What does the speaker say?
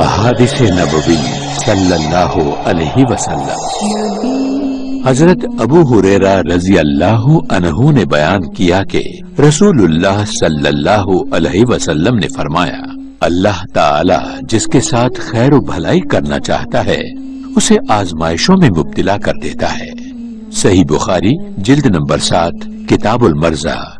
अहादिस नबवी सल्लल्लाहु अलैहि वसल्लम। हज़रत अबू हुरेरा रज़ी अल्लाह अनहु ने बयान किया कि रसूलुल्लाह सल्लल्लाहु अलैहि वसल्लम ने फरमाया अल्लाह ताला जिसके साथ खैर भलाई करना चाहता है उसे आजमाइशों में मुब्तला कर देता है। सही बुखारी जिल्द नंबर सात किताबुल मर्जा।